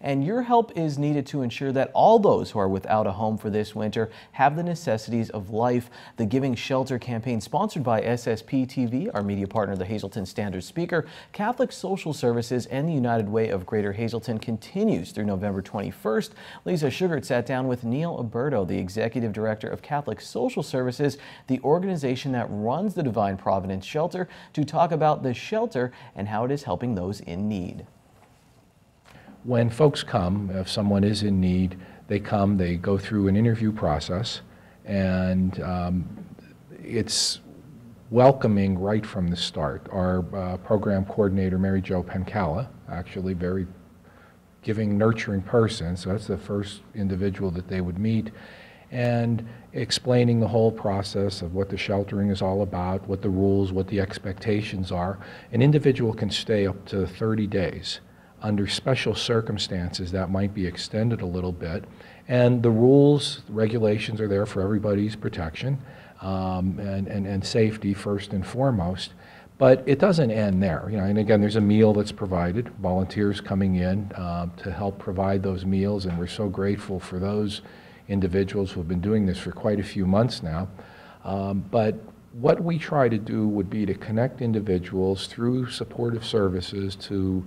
And your help is needed to ensure that all those who are without a home for this winter have the necessities of life. The Giving Shelter campaign, sponsored by SSP TV, our media partner, the Hazleton Standard Speaker, Catholic Social Services, and the United Way of Greater Hazleton, continues through November 21st. Lisa Shugart sat down with Neil Alberto, the Executive Director of Catholic Social Services, the organization that runs the Divine Providence Shelter, to talk about the shelter and how it is helping those in need. When folks come, if someone is in need, they come, they go through an interview process, and um, it's welcoming right from the start. Our uh, program coordinator, Mary Jo Pencala, actually very giving, nurturing person, so that's the first individual that they would meet, and explaining the whole process of what the sheltering is all about, what the rules, what the expectations are. An individual can stay up to 30 days. Under special circumstances, that might be extended a little bit. And the rules, regulations are there for everybody's protection um, and, and, and safety first and foremost. But it doesn't end there. You know, and again, there's a meal that's provided, volunteers coming in uh, to help provide those meals, and we're so grateful for those individuals who have been doing this for quite a few months now. Um, but what we try to do would be to connect individuals through supportive services to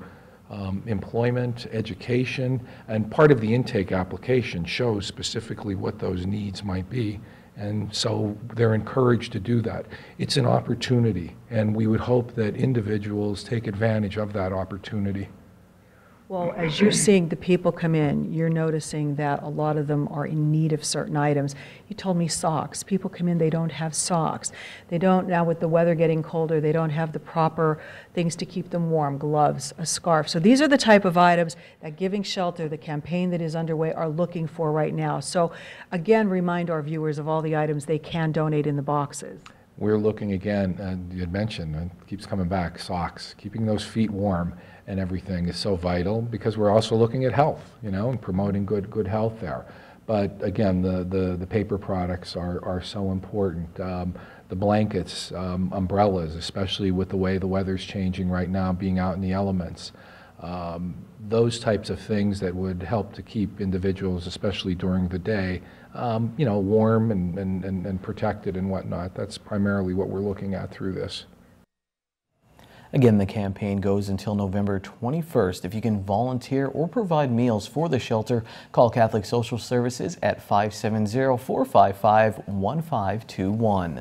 um, employment, education, and part of the intake application shows specifically what those needs might be. And so they're encouraged to do that. It's an opportunity, and we would hope that individuals take advantage of that opportunity. Well, as you're seeing the people come in, you're noticing that a lot of them are in need of certain items. You told me socks. People come in, they don't have socks. They don't, now with the weather getting colder, they don't have the proper things to keep them warm, gloves, a scarf. So these are the type of items that Giving Shelter, the campaign that is underway, are looking for right now. So again, remind our viewers of all the items they can donate in the boxes. We're looking again, and you had mentioned, it keeps coming back, socks, keeping those feet warm and everything is so vital because we're also looking at health, you know, and promoting good, good health there. But again, the, the, the paper products are, are so important. Um, the blankets, um, umbrellas, especially with the way the weather's changing right now, being out in the elements. Um, those types of things that would help to keep individuals, especially during the day, um, you know, warm and, and, and, and protected and whatnot. That's primarily what we're looking at through this. Again, the campaign goes until November 21st. If you can volunteer or provide meals for the shelter, call Catholic Social Services at 570 455 1521.